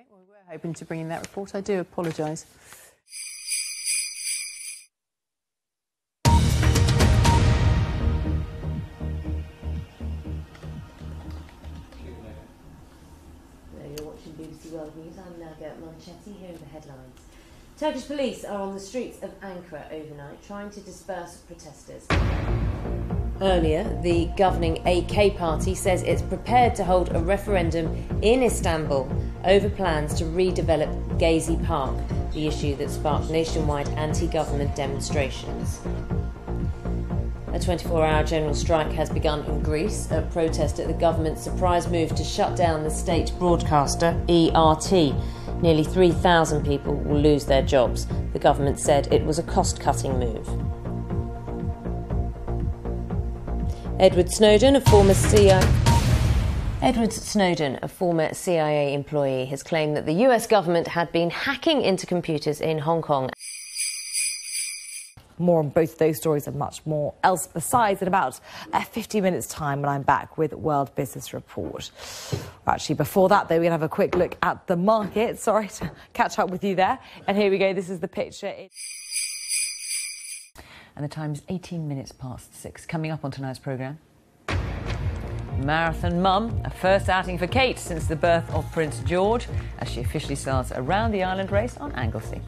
Okay, well, we were hoping to bring in that report. I do apologise. You're watching BBC World News. I'm Naga Munchetty. Here are the headlines. Turkish police are on the streets of Ankara overnight trying to disperse protesters. Earlier, the governing AK party says it's prepared to hold a referendum in Istanbul over plans to redevelop Gezi Park, the issue that sparked nationwide anti government demonstrations. A 24 hour general strike has begun in Greece, a protest at the government's surprise move to shut down the state broadcaster, ERT. Nearly 3,000 people will lose their jobs. The government said it was a cost cutting move. Edward Snowden, a former CIA. Edward Snowden, a former CIA employee, has claimed that the US government had been hacking into computers in Hong Kong. More on both those stories and much more else besides in about uh, 50 minutes' time when I'm back with World Business Report. Actually, before that, though, we're going to have a quick look at the market. Sorry to catch up with you there. And here we go. This is the picture. And the time is 18 minutes past six. Coming up on tonight's programme. Marathon Mum, a first outing for Kate since the birth of Prince George, as she officially starts a round the island race on Anglesey.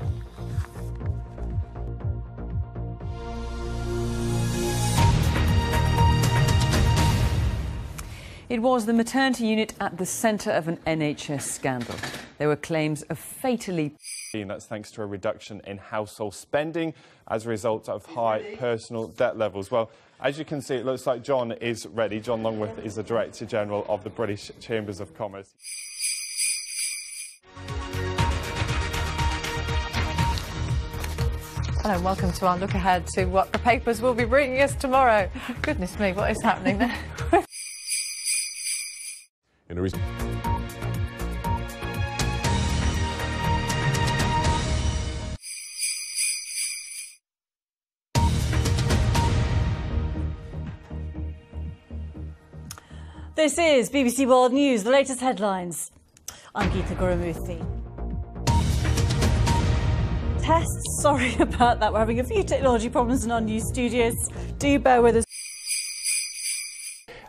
It was the maternity unit at the centre of an NHS scandal. There were claims of fatally. That's thanks to a reduction in household spending as a result of high personal debt levels. Well, as you can see, it looks like John is ready. John Longworth is the Director General of the British Chambers of Commerce. Hello and welcome to our look ahead to what the papers will be bringing us tomorrow. Goodness me, what is happening there? in a This is BBC World News, the latest headlines. I'm Geeta Gurumurthy. Tests, sorry about that. We're having a few technology problems in our new studios. Do bear with us.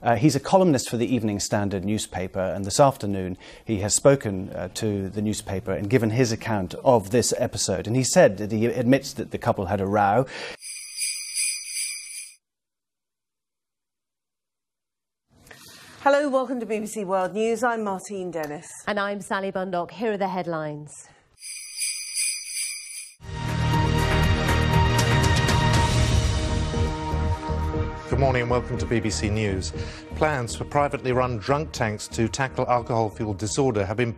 Uh, he's a columnist for the Evening Standard newspaper, and this afternoon he has spoken uh, to the newspaper and given his account of this episode. And he said that he admits that the couple had a row. Hello, welcome to BBC World News. I'm Martine Dennis. And I'm Sally Bundock. Here are the headlines. Morning and welcome to BBC News. Plans for privately run drunk tanks to tackle alcohol fueled disorder have been